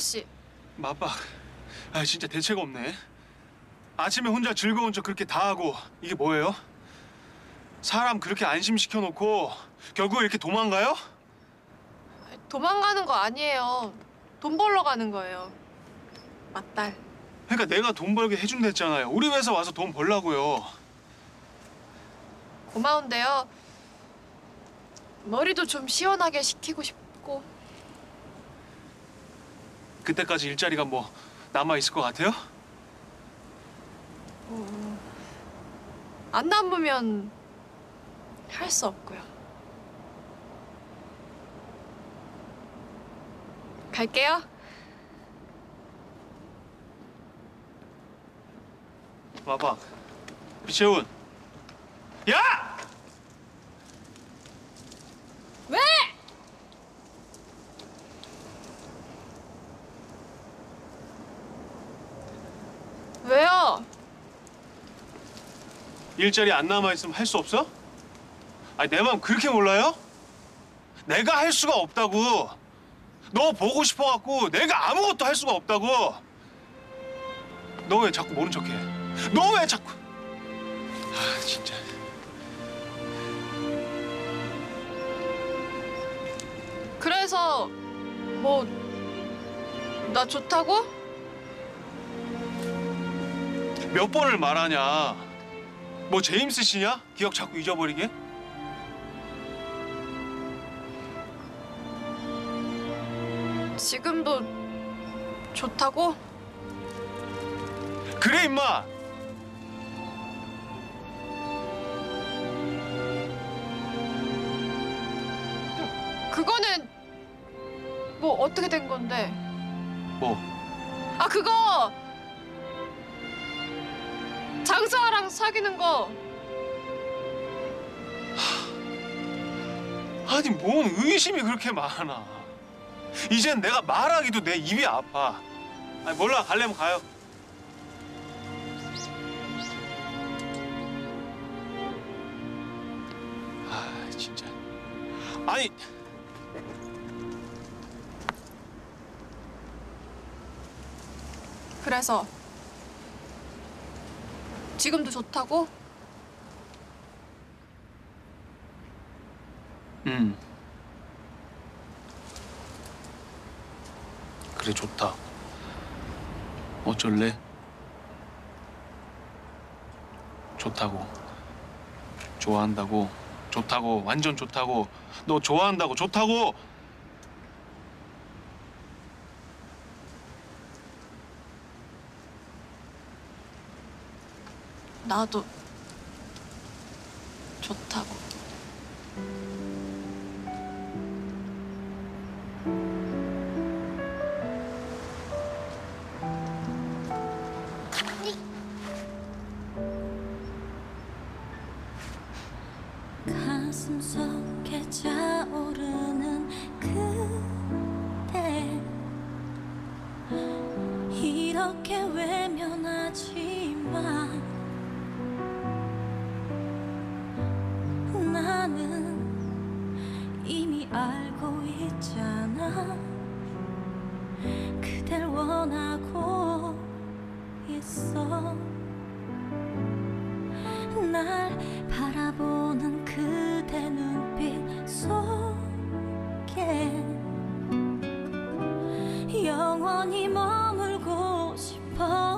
씨. 맞박. 아 진짜 대책 없네. 아침에 혼자 즐거운 척 그렇게 다 하고 이게 뭐예요? 사람 그렇게 안심시켜 놓고 결국 이렇게 도망가요? 도망가는 거 아니에요. 돈 벌러 가는 거예요. 맞달. 그러니까 내가 돈 벌게 해준댔잖아요. 우리 회사 와서 돈 벌라고요. 고마운데요. 머리도 좀 시원하게 식히고 싶고. 그때까지 일자리가 뭐 남아 있을 것 같아요? 안 남으면 할 수 없고요. 갈게요. 와봐. 비채훈. 야! 왜? 왜요? 일자리 안 남아 있으면 할 수 없어? 아니 내 마음 그렇게 몰라요? 내가 할 수가 없다고. 너 보고 싶어 갖고 내가 아무것도 할 수가 없다고. 너 왜 자꾸 모른 척해? 너 왜 자꾸? 아 진짜. 그래서 뭐 나 좋다고? 몇 번을 말하냐? 뭐 제임스 씨냐? 기억 자꾸 잊어버리게? 지금도 좋다고? 그래 임마. 그거는 뭐 어떻게 된 건데? 뭐? 아 그거 장수아랑 사귀는 거 아니 뭔 의심이 그렇게 많아. 이젠 내가 말하기도 내 입이 아파. 아니 몰라 갈래면 가요. 아 진짜. 아니 그래서 지금도 좋다고? 음. 그래 좋다. 어쩔래? 좋다고. 좋아한다고. 좋다고. 완전 좋다고. 너 좋아한다고. 좋다고. 나도 좋다고. 가슴 속에 차오르는 그대. 이렇게 외면하지 마 알고 있잖아. 그댈 원하고 있어. 날 바라보는 그대 눈빛 속에 영원히 머물고 싶어